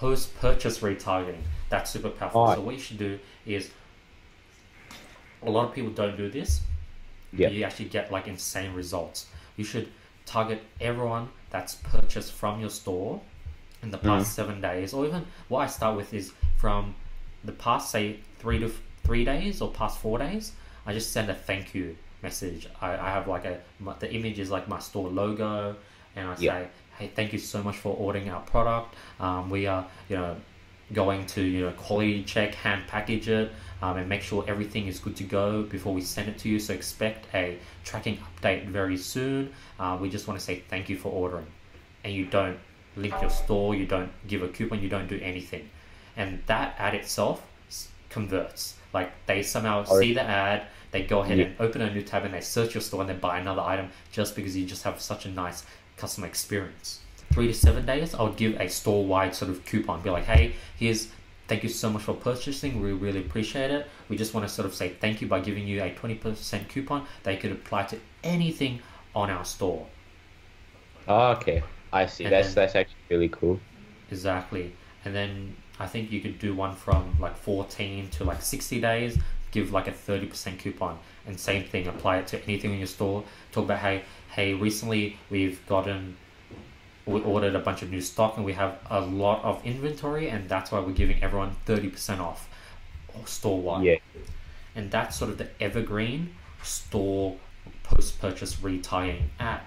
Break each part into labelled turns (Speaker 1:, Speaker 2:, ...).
Speaker 1: post-purchase retargeting. That's super powerful.
Speaker 2: Oh.
Speaker 1: So what you should do is, a lot of people don't do this.
Speaker 2: Yeah.
Speaker 1: You actually get like insane results. You should target everyone that's purchased from your store in the past mm. seven days, or even what I start with is from the past say three to f- three days or past four days. I just send a thank you message. I, I have like a my, the image is like my store logo, and I say,
Speaker 2: Yeah.
Speaker 1: hey, thank you so much for ordering our product. Um, we are you know going to you know quality check, hand package it, um, and make sure everything is good to go before we send it to you. So expect a tracking update very soon. Uh, we just want to say thank you for ordering, and you don't link your store, you don't give a coupon, you don't do anything, and that ad itself converts. Like they somehow see the ad, they go ahead
Speaker 2: Yeah.
Speaker 1: and open a new tab and they search your store and they buy another item just because you just have such a nice customer experience. Three to seven days, I would give a store wide sort of coupon. Be like, hey, here's thank you so much for purchasing. We really appreciate it. We just want to sort of say thank you by giving you a 20% coupon that you could apply to anything on our store.
Speaker 2: Oh, okay. I see.
Speaker 1: And
Speaker 2: that's
Speaker 1: then-
Speaker 2: that's actually really cool.
Speaker 1: Exactly. And then I think you could do one from like 14 to like 60 days, give like a 30% coupon. And same thing, apply it to anything in your store. Talk about, hey, hey, recently we've gotten, we ordered a bunch of new stock and we have a lot of inventory, and that's why we're giving everyone 30% off store wide.
Speaker 2: Yeah.
Speaker 1: And that's sort of the evergreen store post purchase retargeting ad.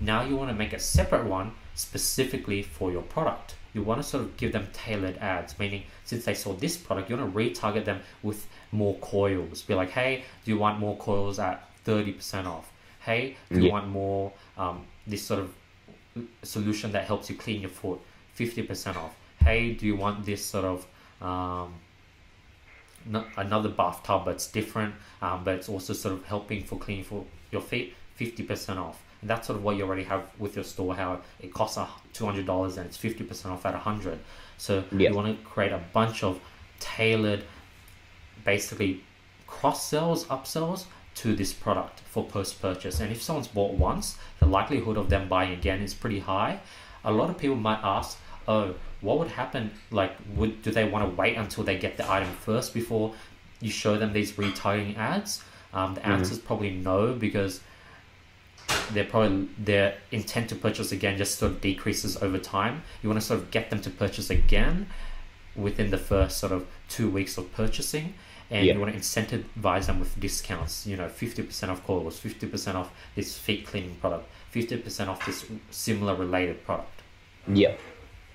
Speaker 1: Now you want to make a separate one specifically for your product. You want to sort of give them tailored ads, meaning since they saw this product, you want to retarget them with more coils. Be like, hey, do you want more coils at 30% off? Hey, do you
Speaker 2: Yeah.
Speaker 1: want more um, this sort of solution that helps you clean your foot? 50% off. Hey, do you want this sort of um, no- another bathtub that's different, um, but it's also sort of helping for cleaning for your feet, fifty percent off. And that's sort of what you already have with your store. How it costs a two hundred dollars and it's fifty percent off at a hundred. So
Speaker 2: Yeah.
Speaker 1: you want to create a bunch of tailored, basically cross sells, upsells to this product for post purchase. And if someone's bought once, the likelihood of them buying again is pretty high. A lot of people might ask, "Oh, what would happen? Like, would do they want to wait until they get the item first before you show them these retargeting ads?" Um, the answer is probably no because they're probably their intent to purchase again just sort of decreases over time. You want to sort of get them to purchase again within the first sort of two weeks of purchasing, and
Speaker 2: Yeah.
Speaker 1: you want to incentivize them with discounts. You know, fifty percent off coils, fifty percent off this feet cleaning product, fifty percent off this similar related product.
Speaker 2: Yeah.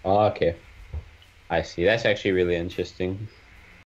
Speaker 2: Oh, okay. I see. That's actually really interesting.